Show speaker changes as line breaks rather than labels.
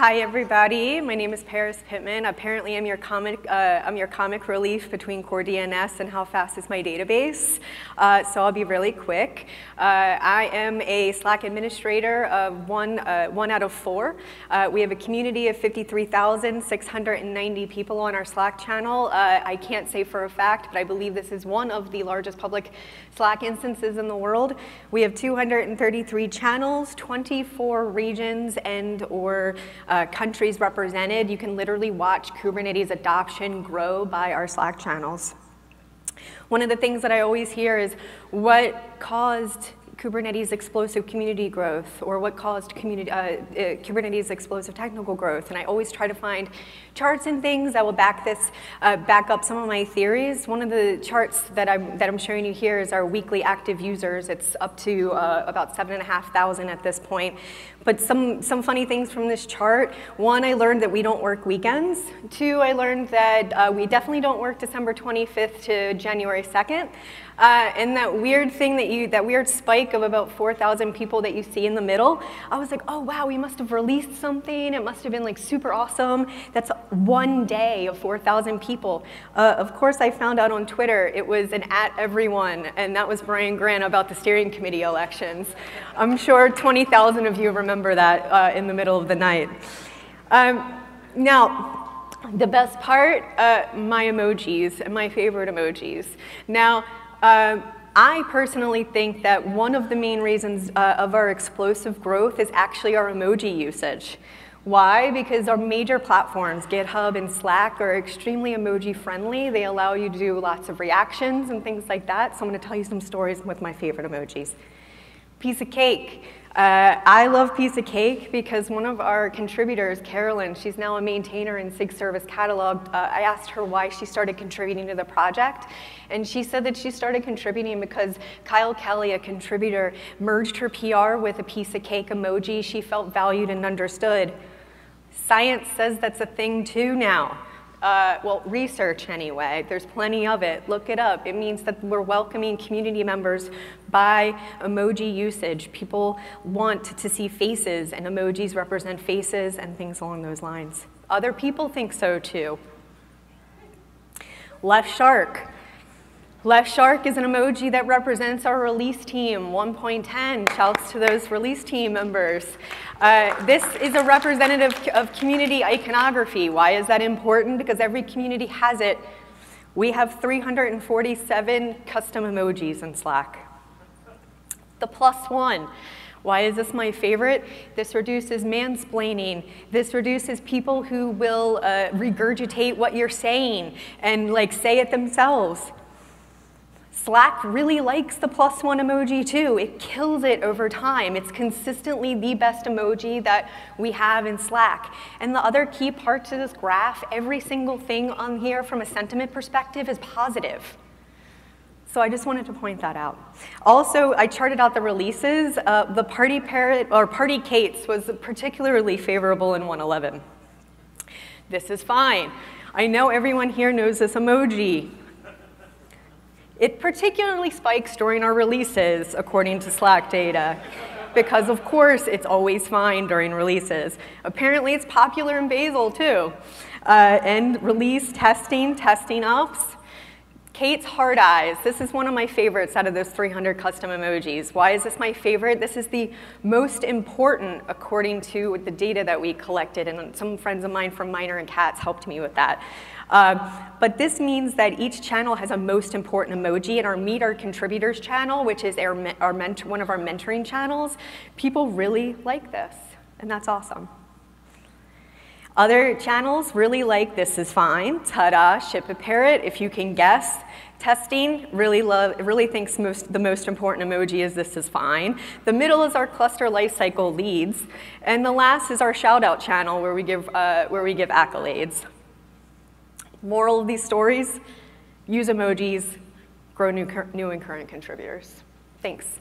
Hi, everybody. My name is Paris Pittman. Apparently, I'm your comic, uh, I'm your comic relief between Core DNS and how fast is my database. Uh, so I'll be really quick. Uh, I am a Slack administrator of one, uh, one out of four. Uh, we have a community of 53,690 people on our Slack channel. I can't say for a fact, but I believe this is one of the largest public Slack instances in the world. We have 233 channels, 24 regions, and or uh, countries represented. You can literally watch Kubernetes adoption grow by our Slack channels. One of the things that I always hear is what caused Kubernetes explosive community growth or what caused community, uh, uh, Kubernetes explosive technical growth. And I always try to find charts and things that will back this, uh, back up some of my theories. One of the charts that I'm, that I'm showing you here is our weekly active users. It's up to uh, about seven and a half thousand at this point. But some, some funny things from this chart. One, I learned that we don't work weekends. Two, I learned that uh, we definitely don't work December 25th to January 2nd. Uh, and that weird thing that you, that weird spike of about 4,000 people that you see in the middle, I was like, oh wow, we must have released something. It must have been like super awesome. That's one day of 4,000 people. Uh, of course, I found out on Twitter it was an at everyone, and that was Brian Grant about the steering committee elections. I'm sure 20,000 of you remember that uh, in the middle of the night. Um, now, the best part, uh, my emojis, and my favorite emojis. Now, uh, I personally think that one of the main reasons uh, of our explosive growth is actually our emoji usage. Why? Because our major platforms, GitHub and Slack, are extremely emoji friendly. They allow you to do lots of reactions and things like that. So I'm going to tell you some stories with my favorite emojis. Piece of cake. Uh, I love Piece of Cake because one of our contributors, Carolyn, she's now a maintainer in SIG Service Catalog. Uh, I asked her why she started contributing to the project, and she said that she started contributing because Kyle Kelly, a contributor, merged her PR with a piece of cake emoji. She felt valued and understood. Science says that's a thing too now uh, well, research anyway. There's plenty of it. Look it up. It means that we're welcoming community members by emoji usage. People want to see faces, and emojis represent faces and things along those lines. Other people think so too. Left shark. Left shark is an emoji that represents our release team, 1.10. Shouts to those release team members. Uh, this is a representative of community iconography. Why is that important? Because every community has it. We have 347 custom emojis in Slack. The plus one. Why is this my favorite? This reduces mansplaining. This reduces people who will uh, regurgitate what you're saying and like say it themselves. Slack really likes the plus one emoji too. It kills it over time. It's consistently the best emoji that we have in Slack. And the other key part to this graph, every single thing on here from a sentiment perspective is positive. So I just wanted to point that out. Also, I charted out the releases. Uh, the Party Parrot, or Party K8s was particularly favorable in 111. This is fine. I know everyone here knows this emoji. It particularly spikes during our releases, according to Slack data, because of course it's always fine during releases. Apparently it's popular in Bazel too. Uh, and release testing, testing ops. K8s heart eyes. This is one of my favorites out of those 300 custom emojis. Why is this my favorite? This is the most important according to the data that we collected, and some friends of mine from Miner and Cats helped me with that. Uh, but this means that each channel has a most important emoji. In our Meet Our Contributors channel, which is our, our one of our mentoring channels, people really like this, and that's awesome. Other channels really like This Is Fine, Ta-da, Ship a Parrot, if you can guess. Testing really love, really thinks most, the most important emoji is This Is Fine. The middle is our cluster lifecycle leads, and the last is our shout out channel where we give, uh, where we give accolades. Moral of these stories, use emojis, grow new, new and current contributors. Thanks.